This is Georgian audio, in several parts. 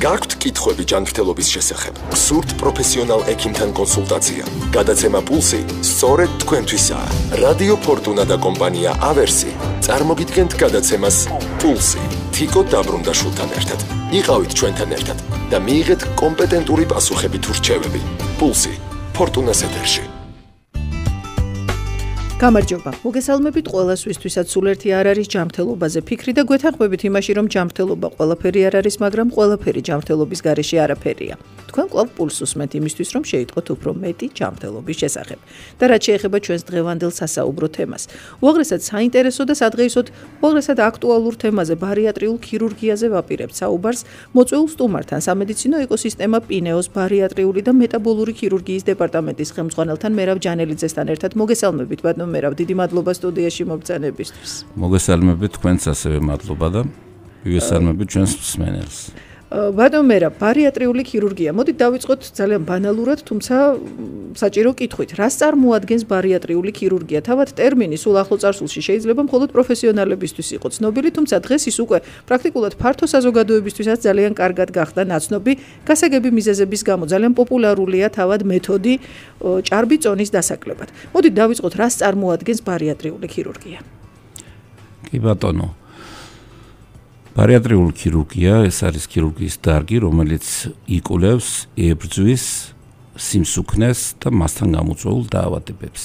გაქვთ კითხვები ჯანმრთელობის შესახებ? გსურთ პროფესიონალ ექიმთან კონსულტაცია? გადაცემა პულსი სწორედ თქვენთვისაა. რადიო ფორტუნა და კომპანია ავერსი წარმოგიდგენთ გადაცემას პულსი. თიკო დაბრუნდაშულთან ერთად. იყავით ჩვენთან ერთად და მიიღეთ კომპეტენტური პასუხები თუ რჩევები. პულსი ფორტუნას ეთერში. გამარჯობა. მოგესალმებით ყველას, ვისთვისაც სულ ერთი არ არის ჯანმრთელობაზე ფიქრი და გვეთანხმებით იმაში, რომ ჯანმრთელობა ყველაფერი არ არის, მაგრამ ყველაფერი ჯანმრთელობის გარეშე არაფერია. თქვენ კვლავ პულსს მეთ იმისთვის, რომ შეიტყოთ უფრო მეტი ჯანმრთელობის შესახებ. და რაც შეეხება ჩვენს დღევანდელ სასაუბრო თემას, უაღრესად საინტერესო და სადღეისოდ უაღრესად აქტუალურ თემაზე ბარიატრიულ ქირურგიაზე ვაპირებთ საუბარს მოწვეულ სტუმართან, სამედიცინო ეკოსისტემა პინეოს ბარიატრიული და მეტაბოლური ქირურგიის დეპარტამენტის ხელმძღვანელთან მერავ ჯანელიძესთან ერთად მოგესალმებით, ბატონო მერავ, დიდი მადლობა სტუდიაში მოგწანებისთვის. მოგესალმებით თქვენს ასევე მადლობა და მოგესალმებით ჩვენს მსმენელს. ბატონო, ბარიატრიული ქირურგია. მოდით დავიწყოთ ძალიან ბანალურად, თუმცა საჭირო კითხვით. რას წარმოადგენს ბარიატრიული ქირურგია? თავად ტერმინი სულ ახლო წარსულში შეიძლება მხოლოდ პროფესიონალებისთვის იყოს ცნობილი, თუმცა დღეს ის უკვე პრაქტიკულად ფართო საზოგადოებისთვისაც ძალიან კარგად გახდა ნაცნობი. გასაგები მიზეზების გამო ძალიან პოპულარულია თავად მეთოდი ჭარბი წონის დასაკლებად. მოდით დავიწყოთ, რას წარმოადგენს ბარიატრიული ქირურგია? კი ბატონო, ბარიატრიული ქირურგია ეს არის ქირურგიის დარგი, რომელიც იკულევს, ებრძვის სიმსუქნეს და მასთან გამოწვეულ დაავადებებს.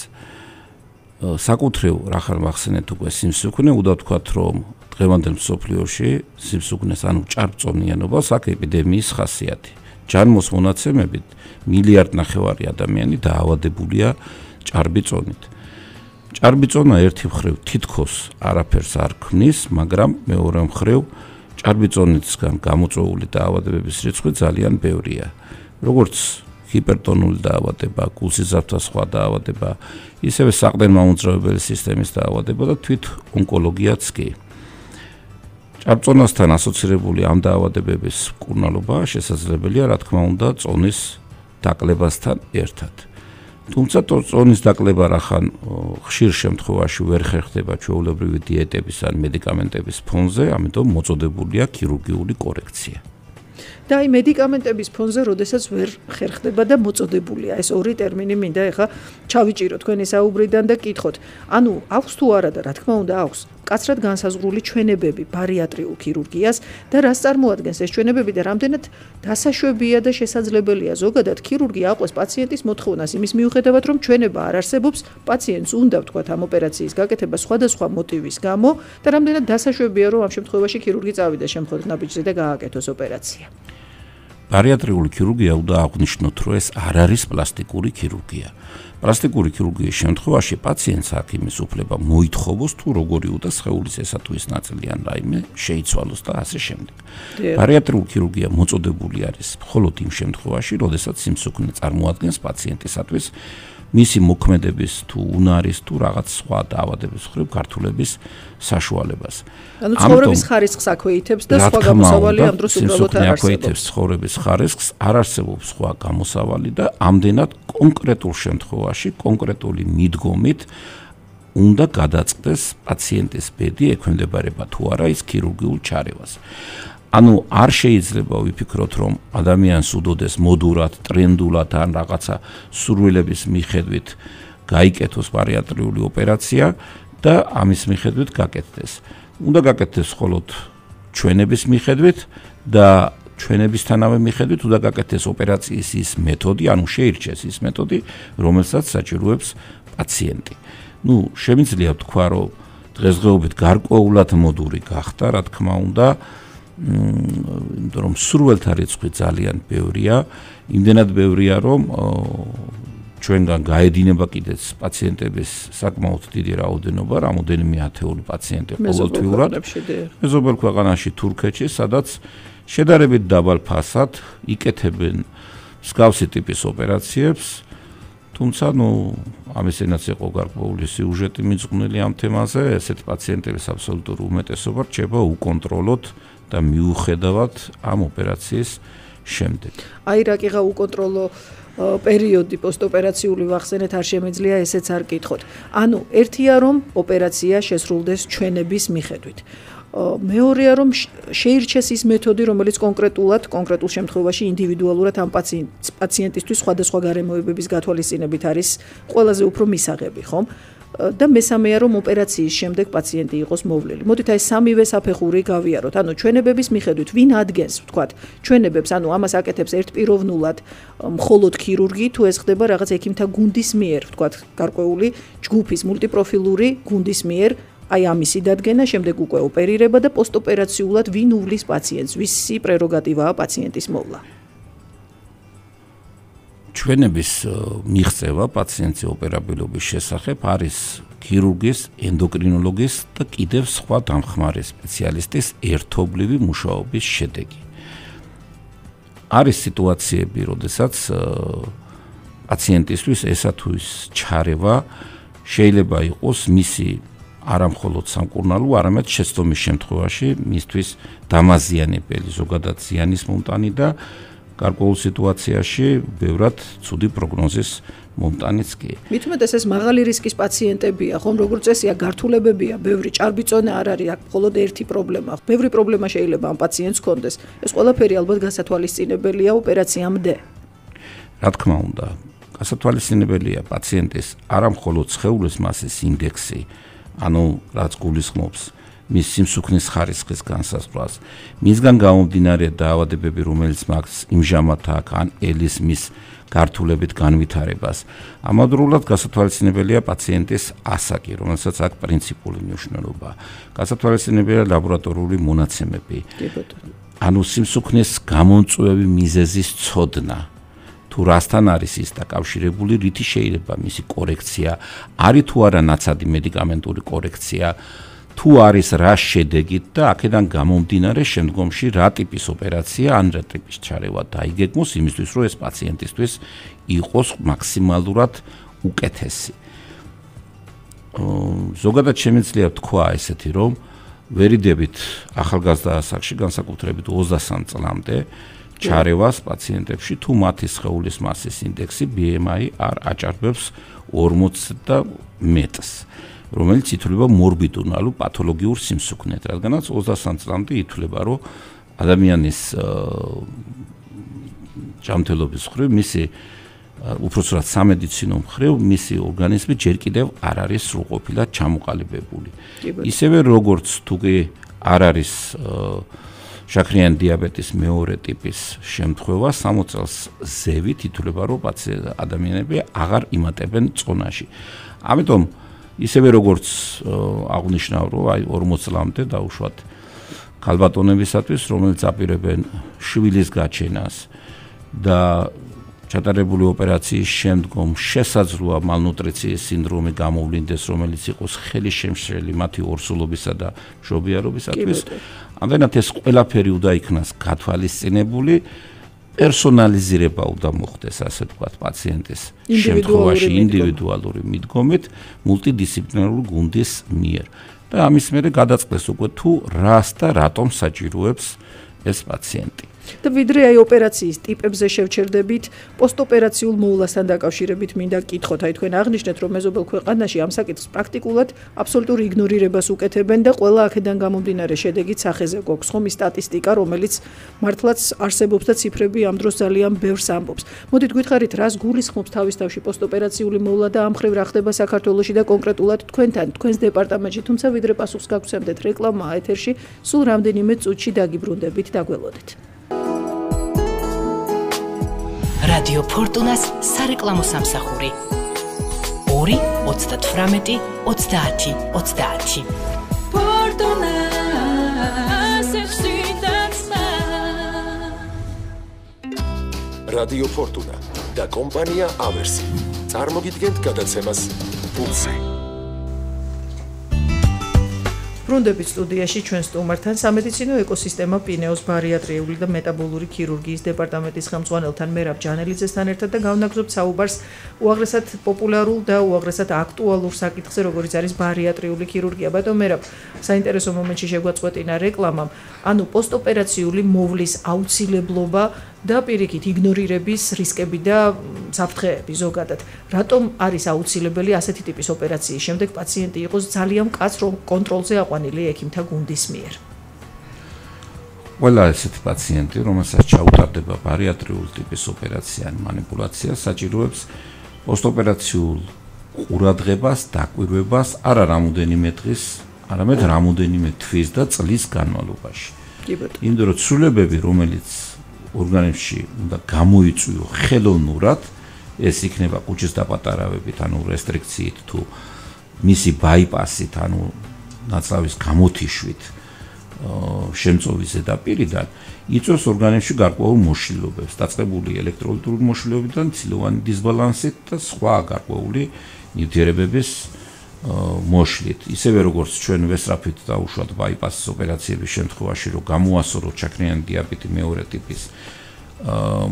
საკუთრივ რახან მახსენეთ უკვე სიმსუქნე, უნდა ვთქვათ, რომ დღევანდელ მსოფლიოში სიმსუქნეს ანუ ჭარბწონიანობას აქვს ეპიდემიის ხასიათი. ჯანმოს მონაცემებით მილიარდ ნახევარი ადამიანი დაავადებულია ჭარბი წონით. ჭარბი წონა ერთი მხრივ თითქოს არაფერს არ ქმნის, მაგრამ მეორე მხრივ ჭარბი წონისგან გამოწვეული დაავადებების რიცხვი ძალიან ბევრია. როგორც ჰიპერტონული დაავადება, გულსიზართა სხვა დაავადება, ისევე საყდენ-მაუნწრებელი სისტემის დაავადება და თვით ონკოლოგიაც კი. ჭარბწონასთან ასოცირებული ამ დაავადებების კურნალობა შესაძლებელია, რა თქმა უნდა, წონის დაკლებასთან ერთად. თუმცა წონის დაკლება რახან ხშირ შემთხვევაში ვერ ხერხდება ჩვეულებრივი დიეტების ან მედიკამენტების ფონზე, ამიტომ მოწოდებულია ქირურგიული კორექცია. და აი მედიკამენტების ფონზე როდესაც ვერ ხერხდება და მოწოდებულია ეს ორი ტერმინი მინდა ეხა ჩავიჭირო თქვენი საუბრიდან და კითხოთ ანუ აქვს თუ არა და რა თქმა უნდა აქვს კაცრად განსაზღვრული ჩვენებები ბარიატრიულ ქირურგიას და რას წარმოადგენს ეს ჩვენებები და რამდენად დასაშვებია და შესაძლებელია. ზოგადად ქირურგი აყვეს პაციენტის მოთხოვნას. იმის მიუხედავად რომ ჩვენება არ არსებობს პაციენტს უნდა ვთქვათ ამ ოპერაციის გაკეთება სხვადასხვა მოტივის გამო და რამდენად დასაშვებია რომ ამ შემთხვევაში ქირურგი წავიდეს შემთხვევით ნაბიჯზე და გააკეთოს ოპერაცია ბარიატრიული ქირურგია უნდა აღნიშნოთ, რომ ეს არ არის პლასტიკური ქირურგია. პლასტიკური ქირურგიის შემთხვევაში პაციენტს აქვს იმის უფლება მოითხოვოს თუ როგორი უნდა სხეულის ესა თუ ის ნაწილი ან რაიმე შეიცვალოს და ასე შემდეგ. ბარიატრიული ქირურგია მოწოდებული არის მხოლოდ იმ შემთხვევაში, როდესაც სიმსუქნე წარმოადგენს პაციენტისათვის მისი მოქმედების თუ უნარის თუ რაღაც სხვა დაავადების ხრივ გართულების საშუალებას. ანუ ცხოვრების ხარისხს აქვეითებს და სხვა გამოსავალი ამ დროს უბრალოდ არ არსებობს. ცხოვრების ხარისხს არ არსებობს სხვა გამოსავალი და ამდენად კონკრეტულ შემთხვევაში კონკრეტული მიდგომით უნდა გადაწყდეს პაციენტის ბედი ექვემდებარება თუ არა ის ქირურგიულ ჩარევას. ანუ არ შეიძლება ვიფიქროთ რომ ადამიანს უდოდეს მოდურად, ტრენდულად ან რაღაცა სურვილების მიხედვით გაიკეთოს ბარიატრიული ოპერაცია და ამის მიხედვით გაკეთდეს. უნდა გაკეთდეს მხოლოდ ჩვენების მიხედვით და ჩვენებისთანავე მიხედვით უნდა გაკეთდეს ოპერაციის ის მეთოდი, ანუ შეირჩეს ის მეთოდი, რომელსაც საჭიროებს პაციენტი. ну, შემიძლია ვთქვა, რომ დღესდღეობით გარკვეულად მოდური გახდა, რა თქმა უნდა, იმიტომ რომ სურველთა რიცხვი ძალიან ბევრია, იმდენად ბევრია, რომ ჩვენგან გაედინება კიდეც პაციენტების საკმაოდ დიდი რაოდენობა, რამოდენიმე ათეული პაციენტი ყოველთვიურად. მეზობელ ქვეყანაში თურქეთში, სადაც შედარებით დაბალ ფასად იკეთებენ მსგავსი ტიპის ოპერაციებს. თუმცა, ნუ ამისენაც იყო გარკვეული სიუჟეტი მიძღვნილი ამ თემაზე, ესეთ პაციენტების აბსოლუტური უმეტესობა რჩება უკონტროლოდ და მიუხედავად ამ ოპერაციის შემდეგ. აი რა კიღა უკონტროლო პერიოდი პოსტოპერაციული ვახსენეთ არ შემეძლია ესეც არ კითხოთ. ანუ ერთია რომ ოპერაცია შესრულდეს ჩვენების მიხედვით. მეორეა რომ შეირჩეს ის მეთოდი, რომელიც კონკრეტულად, კონკრეტულ შემთხვევაში ინდივიდუალურად ამ პაციენტისთვის სხვადასხვა გარემოებების გათვალისწინებით არის ყველაზე უფრო მისაღები, ხომ? და მესამეა რომ ოპერაციის შემდეგ პაციენტი იყოს მოვლილი. მოდით აი სამივე საფეხური გავიაროთ. ანუ ჩვენებების მიხედვით ვინ ადგენს, ვთქვათ, ჩვენებებს, ანუ ამას აკეთებს ერთპიროვნულად მხოლოდ ქირურგი, თუ ეს ხდება რაღაც ექიმთა გუნდის მიერ, ვთქვათ, გარკვეული ჯგუფის მულტიპროფილური გუნდის მიერ, აი ამისი დადგენა, შემდეგ უკვე ოპერირება და პოსტოპერაციულად ვინ უვლის პაციენტს, ვისი პრეროგატივაა პაციენტის მოვლა. ჩვენების მიღწევა პაციენტის ოპერაბილობის შესახებ არის ქირურგის, ენდოკრინოლოგის და კიდევ სხვა დამხმარე სპეციალისტის ერთობლივი მუშაობის შედეგი. არის სიტუაციები, როდესაც პაციენტისთვის ესა თუ ის ჩარევა შეიძლება იყოს მისი არამხოლოდ სამკურნალო, არამედ შეცდომის შემთხვევაში მისთვის დამაზიანებელი, ზოგადად ზიანის მომტანი და გარკვეულ სიტუაციაში ბევრად ცუდი პროგნოზის მომტანიც კი. მithumet ეს მაღალი რისკის პაციენტებია, ხომ როგორც წესია, გართულებებია, ბევრი ჭარბიწონა არ არის, აქ მხოლოდ ერთი პრობლემა. ბევრი პრობლემა შეიძლება ამ პაციენტს კონდეს. ეს ყველაფერი ალბათ გასათვალისწინებელია ოპერაციამდე. რა თქმა უნდა, გასათვალისწინებელია პაციენტის არამხოლოდ სხეულის მასის ინდექსი, ანუ რაც გულისხმობს მის სიმსუქნის ხარისხის განსაზღვრას. მისგან გამომდინარე დაავადებები, რომელიც მაგს იმჟამად აქვს, ან ელის მის გართულებით განვითარებას. ამავდროულად გასათვალისწინებელია პაციენტის ასაკი, რომელსაც აქვს პრინციპული მნიშვნელობა. გასათვალისწინებელია ლაბორატორიული მონაცემები. ანუ სიმსუქნის გამომწვევი მიზეზის ცოდნა. თუ რასთან არის ის დაკავშირებული, რითი შეიძლება მისი კორექცია, არის თუ არა ნაცადი მედიკამენტური კორექცია. თუ არის რა შედეგით და აქედან გამომდინარე შემდგომში რა ტიპის ოპერაცია ან რა ტიპის ჩარევა დაიგეგმოს იმისთვის რომ ეს პაციენტისთვის იყოს მაქსიმალურად უკეთესი. ზოგადად შემიძლია თქვა ესეთი რომ ვერიდებით ახალგაზრდა ასაკში განსაკუთრებით 23 წლამდე ჩარევას პაციენტებში თუ მათი სხეულის მასის ინდექსი BMI არ აჭარბებს 40 და მეტს. რომელიც ითვლება მორბიდუნალურ პათოლოგიურ სიმსუქნედ, რადგანაც 23 წლამდე ითვლება, რომ ადამიანის ჯანმრთელობის ხრივ მისი უпроცურად სამედიცინო მხრივ მისი ორგანიზმი ჯერ კიდევ არ არის სრულყოფილად ჩამოყალიბებული. ისევე როგორც თუკი არ არის შაქრიანი დიაბეტის მეორე ტიპის შემთხვევა 60 წელს ზევით ითვლება რომ ადამიანები აღარ იმატებენ წონაში. ამიტომ აა ისევე როგორც აღნიშნავ რომ აი 40 წლამდე დაუშვათ ქალბატონებისათვის რომელიც აპირებენ შვილის გაჩენას და ჩატარებული ოპერაციის შემდგომ შესაძლოა მალნუტრიციის სინდრომი გამოვლინდეს რომელიც იყოს ხელისშემშელი მათი ორსულობისა და მშობიარობისათვის. ამდენად ეს ყველაფერი უნდა იქნას გათვალისწინებული პერსონალიზირება უნდა მოხდეს, ასე ვთქვათ, პაციენტის შემთხვევაში ინდივიდუალური მიდგომით მულტიდისციპლინარული გუნდის მიერ. და ამის მერე გადაწყდეს უკვე თუ რას და რატომ საჭიროებს ეს პაციენტი. და ვიდრე აი ოპერაციის ტიპებზე შევჩერდებით, პოსტოპერაციულ მოვლასთან დაკავშირებით მინდა გკითხოთ, აი თქვენ აღნიშნეთ, რომ მეზობელ ქვეყანაში ამ საკითხს პრაქტიკულად აბსოლუტურ იგნორირებას უკეთებენ და ყველა აქედან გამომდინარე შედეგით სახეზე გვაქვს ხომ ის სტატისტიკა, რომელიც მართლაც არსებობს და ციფრები ამ დროს ძალიან ბევრს ამბობს. მოდით გითხარით, რას გულისხმობს თავის თავში პოსტოპერაციული მოვლა და ამხრივ რა ხდება საქართველოსში და კონკრეტულად თქვენთან, თქვენს დეპარტამენტში, თუმცა ვიდრე პასუხს გაგცემდეთ რეკლამა ეთერში, სულ რამდენიმე წუთში დაგიბრუნდებით და გველოდეთ. რადიო ფორტუნას სარეკლამო სამსახური. 2 38 30 30 ფორტუნა რადიო ფორტუნა და კომპანია ავერსი წარმოგიდგენთ გადაცემას პულსი ბრუნდებით სტუდიაში ჩვენ სტუმართან სამედიცინო ეკოსისტემა პინეოს ბარიატრიული და მეტაბოლური ქირურგიის დეპარტამენტის ხელმძღვანელთან მერაბ ჯანელიძესთან ერთად და გავნაგზობთ საუბარს უაღრესად პოპულარულ და უაღრესად აქტუალურ საკითხზე, როგორიც არის ბარიატრიული ქირურგია. ბატონ მერაბ, საინტერესო მომენტში შეგვაწყვეტინა რეკლამამ, ანუ პოსტოპერაციული მოვლის აუცილებლობა და პირიქით იგნორირების რისკები და საფრთხეები ზოგადად. რატომ არის აუცილებელი ასეთი ტიპის ოპერაციის შემდეგ პაციენტი იყოს ძალიან მკაცრ კონტროლზე აყვანილი ექიმთა გუნდის მიერ? ყველა ესეთი პაციენტი, რომელსაც ჩაუტარდება ბარიატრიული ტიპის ოპერაცია ან манипуляცია, საჭიროებს პოსტოპერაციულ ყურადღებას, დაკვირვებას არა რამოდენიმე დღის, არამედ რამოდენიმე თვის და წლის განმავლობაში. კი ბატონო. იმიტომ რომ ცვლილებები, რომელიც ორგანიზმში უნდა გამოიწვიო ხელოვნურად, ეს იქნება კუჩის დაპატარავებით, ანუ რესტრიქციით თუ მისი ბაიპასით, ანუ ნაწლავის გამოთიშვით, შემწოვის ზედაპირიდან იწვევს ორგანიზმში გარკვეულ მოშლილობებს, დაწყებული ელექტროლიტური მოშლილობიდან, ცილოვანი დისბალანსით და სხვა გარკვეული ნივთიერებების მოშლით. ისევე როგორც ჩვენ ვესრაფით და უშუალოდ ბაიპასის ოპერაციების შემთხვევაში, რომ გამოასორო ჩაქრიანი დიაბეტი მეორე ტიპის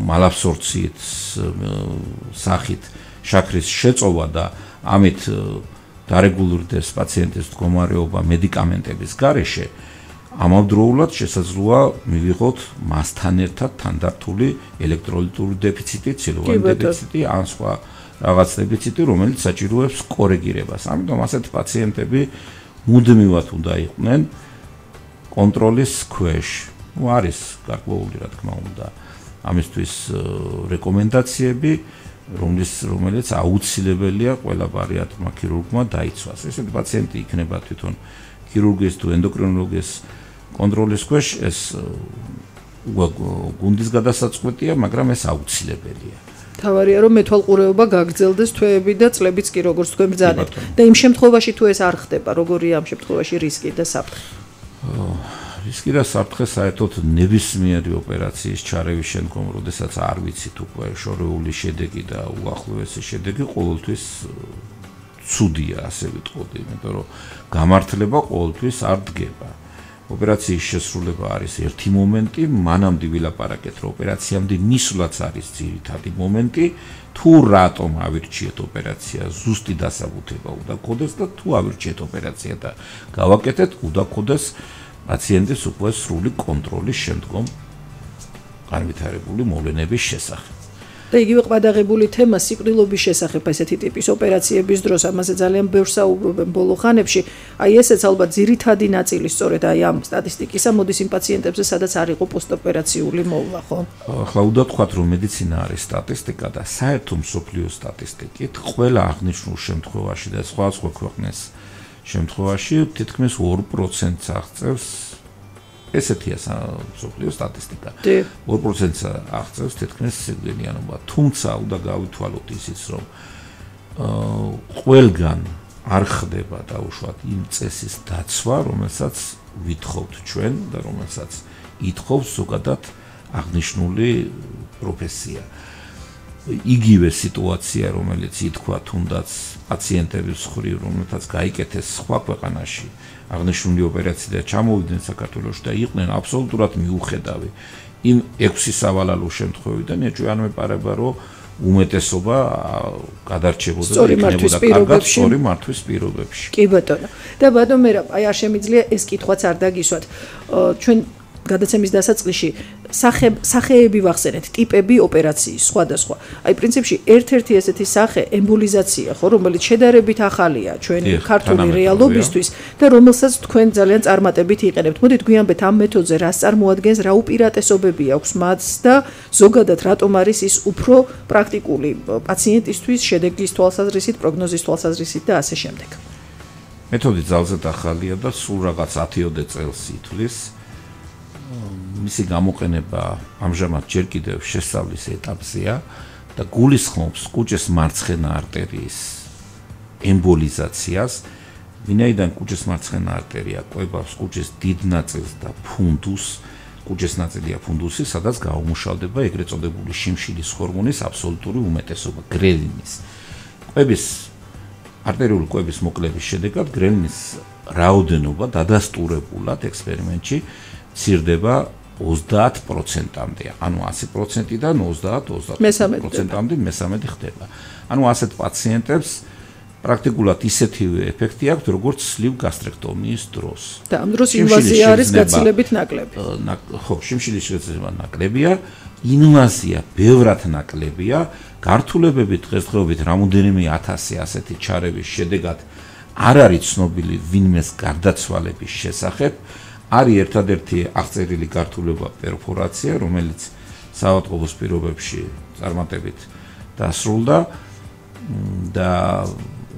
მალაბსორციის სახით შაქრის შეწოვა და ამით დარეგულირდეს პაციენტის მდგომარეობა მედიკამენტების გარეშე, ამავდროულად შესაძლოა მივიღოთ მასთან ერთად თანდართული ელექტროლიტური დეფიციტი, ცილოვანი დეფიციტი, ან სხვა რაღაც დეფიციტი, რომელიც საჭიროებს კორეგირებას. ამიტომ ასეთ პაციენტები მუდმივად უნდა იყვნენ კონტროლის ქვეშ. ნუ არის გარკვეული, რა თქმა უნდა, ამისთვის რეკომენდაციები, რომლის რომელიც აუცილებელია ყველა ბარიატრმა ქირურგმა დაიცვას. ესეთი პაციენტი იქნება თვითონ ქირურგის თუ ენდოკრინოლოგის კონტროლის ქვეშ ეს გუნდის გადასაწყვეტია, მაგრამ ეს აუცილებელია. თავარია რომ მეთვალყურეობა გაგრძელდეს თვეები და წლებიც კი როგორც თქვენ ბრძანებთ. და იმ შემთხვევაში თუ ეს არ ხდება, როგორია ამ შემთხვევაში რისკი და საფრთხე? რისკი და საფრთხე საერთოდ ნებისმიერი ოპერაციის ჩარევის შემდგომ, როდესაც არ ვიცით უკვე შორეული შედეგი და უახლოესი შედეგი ყოველთვის ცუდია, ასე ვიტყოდი, იმიტომ რომ გამართლება ყოველთვის არ დგება. ოპერაციის შესრულება არის ერთი მომენტი, მანამდე ვილაპარაკეთ, რომ ოპერაციამდე მისვლაც არის ძირითადი მომენტი, თუ რატომ ავირჩიეთ ოპერაცია, ზუსტი დასაბუთება უნდა გქონდეს და თუ ავირჩიეთ ოპერაცია და გავაკეთეთ, უნდა გქონდეს პაციენტის უკვე სრული კონტროლის შემდგომ განვითარებული მოვლენების შესახებ. და იგივე ყვადაღებული თემა სიკვდილობის შესახებ ესეთი ტიპის ოპერაციების დროს ამაზე ძალიან ბევრ საუბრობენ ბოლო ხანებში აი ესეც ალბათ ძირითადი ნაწილი სწორედ აი ამ სტატისტიკისა მოდის იმ პაციენტებზე სადაც არ იყო პოსტოპერაციული მოვლა ხო? ახლა უნდა თქვათ რომ მედიცინა არის სტატისტიკა და საერთო მსოფლიო სტატისტიკით ყველა აღნიშნულ შემთხვევაში და სხვა სხვა ქვეყნის შემთხვევაში თითქმის 2%-ს აღწევს ესეთია სოფლიო სტატისტიკა. 2%-ს აღწევს თითქმის სიკვდილიანობა. თუმცა უნდა გავითვალოთ ისიც, რომ აა ყველგან არ ხდება დაუშვათ იმ წესის დაცვა, რომელსაც ვითხოვთ ჩვენ და რომელსაც ითხოვს ზოგადად აღნიშნული პროფესია. იგივე სიტუაცია, რომელიც ითქვა თუნდაც პაციენტების ხრი, რომელთაც გაიკეთეს სხვა ქვეყანაში, აღნიშნული ოპერაცია და ჩამოვიდნენ საქართველოს და იყვნენ აბსოლუტურად მიუხედავი იმ 6 სავალალო შემთხვევიდან, ეჭვიან მეპარება, რომ უმეტესობა გადარჩებოდა და იქნებოდა კარგად სწორი მართვის პირობებში. კი ბატონო. და ბატონო მე რა, აი არ შემიძლია ეს კითხვაც არ დაგისვათ. ჩვენ გადაცემის დასაწყისში სახე სახეები ვახსენეთ, ტიპები ოპერაციის სხვადასხვა. აი პრინციპში ერთ-ერთი ესეთი სახე ემბოლიზაცია, ხო, რომელიც შედარებით ახალია ჩვენი ქართული რეალობისთვის და რომელსაც თქვენ ძალიან წარმატებით იყენებთ. მოდით გვიანბეთ ამ მეთოდზე რას წარმოადგენს, რა უპირატესობები აქვს მას და ზოგადად რატომ არის ის უფრო პრაქტიკული პაციენტისთვის შედეგის თვალსაზრისით, პროგნოზის თვალსაზრისით და ასე შემდეგ. მეთოდი ძალზედ ახალია და სულ რაღაც 10-ოდე წელს ითვლის. მისი გამოყენება ამჟამად ჯერ კიდევ შესწავლის ეტაპზეა და გულისხმობს კუჭის მარცხენა არტერიის ემბოლიზაციას. ვინაიდან კუჭის მარცხენა არტერია ყვებავს კუჭის დიდ ნაწილს და ფუნდუს, კუჭის ნაწილია ფუნდუსი, სადაც გაუმუშავდება ეგრეთ წოდებული შიმშილის ჰორმონის აბსოლუტური უმეტესობა, გრელინის. ყვების არტერიული ყვების მოკლების შედეგად გრელინის რაოდენობა დადასტურებულად ექსპერიმენტში ცირდება 30%-ამდე, ანუ 100%-დან 30-30%-ამდე მესამედი ხდება. ანუ ასეთ პაციენტებს პრაქტიკულად ისეთივე ეფექტი აქვს, როგორც სლივ გასტრექტომიის დროს. და ამ დროს ინვაზია არის გაცილებით ნაკლები. ხო, შიმშილის შეძება ნაკლებია, ინვაზია ბევრად ნაკლებია, გართულებები დღესდღეობით რამოდენიმე 1000 ასეთი ჩარევის შედეგად არ არის ცნობილი ვინმეს გარდაცვალების შესახებ. არის ერთადერთი აღწერილი გართულება პერფორაცია, რომელიც საავადმყოფოს პირობებში წარმატებით დასრულდა. და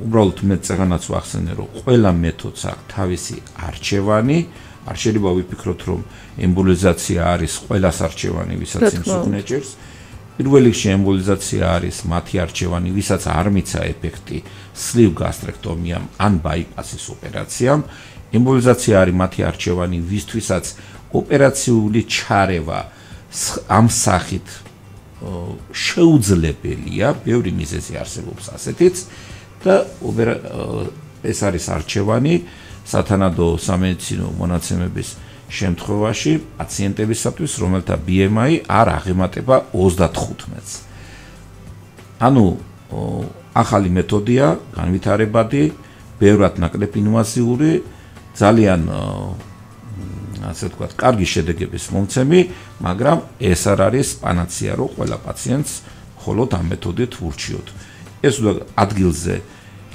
უბრალოდ მე წერანაც ვახსენე რომ ყველა მეთოდს აქვს თავისი არჩევანი არ შეიძლება ვიფიქროთ რომ ემბოლიზაცია არის ყველას არჩევანი ვისაც იმსუქნეჭერს პირველ რიგში ემბოლიზაცია არის მათი არჩევანი ვისაც არ მიცა ეფექტი სლივ გასტრექტომიამ ან ბაიპასის ოპერაციამ ემბოლიზაცია არის მათი არჩევანი ვისთვისაც ოპერაციული ჩარევა ამ სახით შეუძლებელია, ბევრი მიზეზი არსებობს ასეთიც და ეს არის არჩევანი სათანადო სამედიცინო მონაცემების შემთხვევაში პაციენტებისათვის, რომელთა BMI არ აღემატება 35-ს. ანუ ახალი მეთოდია, განვითარებადი, ბევრად ნაკლებ ინვაზიური, ძალიან ასე ვთქვათ, კარგი შედეგების მომცემი, მაგრამ ეს არ არის პანაცია, რომ ყველა პაციენტს მხოლოდ ამ მეთოდით ურჩიოთ. ეს უნდა ადგილზე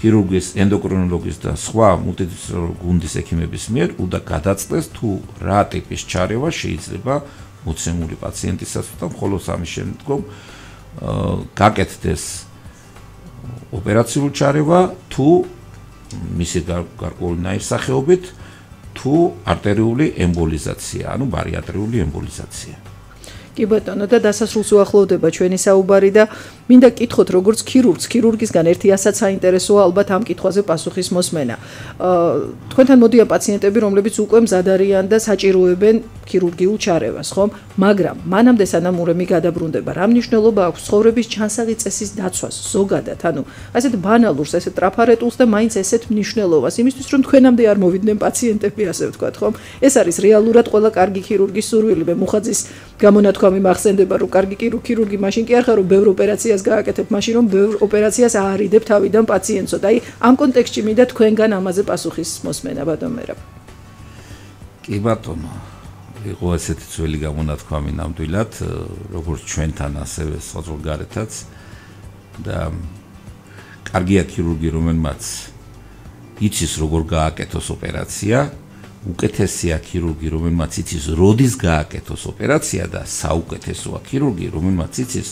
ქირურგის, ენდოკრინოლოგის და სხვა მულტიდისციპლინარული გუნდის ექიმების მიერ უნდა გადაწყდეს თუ რა ტიპის ჩარევა შეიძლება მოცემული პაციენტისას და მხოლოდ ამის შემდგომ გაკეთდეს ოპერაციული ჩარევა თუ მისი გარკვეული ნაირსახეობით თუ არტერიული ემბოლიზაცია, ანუ ბარიატრიული ემბოლიზაცია. კი ბატონო და დასასრულს უახლოვდება ჩვენი საუბარი და მინდა კითხოთ როგორც ქირურგს ქირურგისგან ერთი ასად საინტერესოა ალბათ ამ კითხვაზე პასუხის მოსმენა. აა თქვენთან მოდიან პაციენტები რომლებიც უკვე მზადარიან და საჭიროებენ ქირურგიულ ჩარევას, ხომ? მაგრამ მანამდე სანამ ურემი გადაბრუნდება, რა მნიშვნელობა აქვს ცხოვრების ჩანსაღი წესის დაცვას ზოგადად? ანუ ასეთ ბანალურს, ასეთ ტრაფარეტულს და მაინც ესეთ მნიშვნელობას იმისთვის რომ თქვენამდე არ მოვიდნენ პაციენტები, ასე ვთქვათ, ხომ? ეს არის რეალურად ყველა კარგი ქირურგის სურვილი, მე მუხაძის გამონათქვამი მახსენდება, რომ კარგი ქირურგი მაშინ კი არ ხარ, რომ ბევრ ოპერაციას გააკეთებ, მაშინ რომ ბევრ ოპერაციას აარიდებ თავიდან პაციენტსო. და აი ამ კონტექსტში მინდა თქვენგან ამაზე პასუხის მოსმენა, ბატონ მერაბ. კი ბატონო. იყო ესეთი ძველი გამონათქვამი ნამდვილად, როგორც ჩვენთან ასევე საზოგადოებათაც და კარგია ქირურგი, რომელმაც იცის როგორ გააკეთოს ოპერაცია, უკეთესია ქირურგი, რომელმაც იცის როდის გააკეთოს ოპერაცია და საუკეთესოა ქირურგი, რომელმაც იცის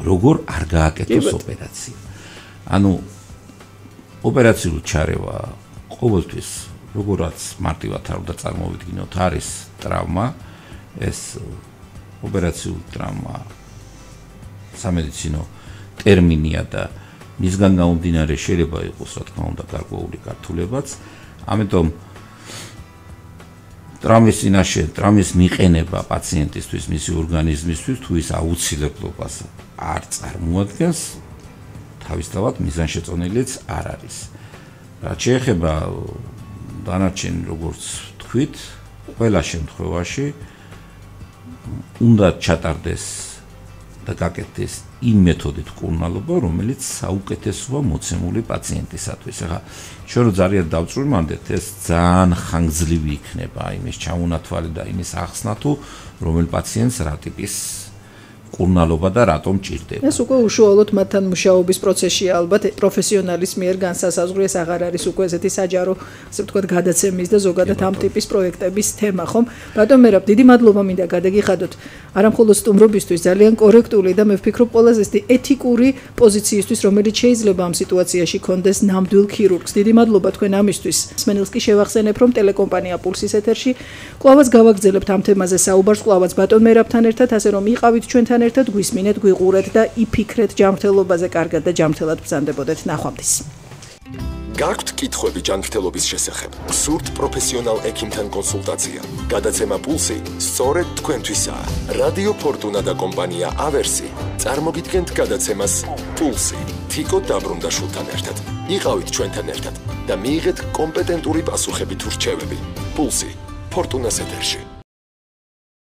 როგორ არ გააკეთოს ოპერაცია. ანუ ოპერაციული ჩარევა ყოველთვის როგორაც მარტივად არ უნდა წარმოვიდგინოთ, არის ტრავმა, ეს ოპერაციული ტრავმა სამედიცინო ტერმინია და მისგან გამომდინარე შეიძლება იყოს რა თქმა უნდა გარკვეული გართულებაც. ამიტომ ტრამის წინაშე ტრამის მიყენება პაციენტისთვის, მისი ორგანიზმისთვის თუ ის აუცილებლობას არ წარმოადგენს, თავისთავად მიზანშეწონილიც არ არის. რაც შეეხება დანარჩენ როგორც თქვით, ყველა შემთხვევაში უნდა ჩატარდეს და გაკეთდეს იმ მეთოდით კურნალობა, რომელიც საუკეთესოა მოცემული პაციენტისათვის. ახლა ჩვენ რო ძალიან დავწვრილმანდეთ, ეს ძალიან ხანგრძლივი იქნება იმის ჩამონათვალი და იმის ახსნა თუ რომელ პაციენტს რა ტიპის კურნალობა და რატომ ჭირდება. ეს უკვე უშუალოდ მათთან მუშაობის პროცესია ალბათ პროფესიონალის მიერ განსასაზღვრი ეს აღარ არის უკვე ესეთი საჯარო, ასე ვთქვათ, გადაცემის და ზოგადად ამ ტიპის პროექტების თემა, ხომ? ბატონ მერაბ, დიდი მადლობა მინდა გადაგიხადოთ არამხოლოდ სტუმრობისთვის, ძალიან კორექტული და მე ვფიქრობ ყველაზე ზედი ეთიკური პოზიციისთვის, რომელიც შეიძლება ამ სიტუაციაში კონდეს ნამდვილ ქირურგს. დიდი მადლობა თქვენ ამისთვის. სმენელს კი შევახსენებ, რომ ტელეკომპანია პულსის ეთერში კლავაც გავაგზავნებთ ამ თემაზე საუბარს კლავაც ბატონ მერაბთან ერთად, ასე რომ იყავით ჩვენთან ერთად გვისმინეთ, გვიყურეთ და იფიქრეთ ჯანმრთელობაზე კარგად და ჯანმრთელად ბრძანდებოდეთ ნახვამდის. გაქვთ კითხვები ჯანმრთელობის შესახებ? სურთ პროფესიონალ ექიმთან კონსულტაცია? გადაცემა პულსი სწორედ თქვენთვისაა. რადიო ფორტუნა და კომპანია ავერსი წარმოგიდგენთ გადაცემას პულსი. თიკო დაბრუნდაშულთან ერთად. იყავით ჩვენთან ერთად და მიიღეთ კომპეტენტური პასუხები თუ რჩევები. პულსი. ფორტუნას ეთერში.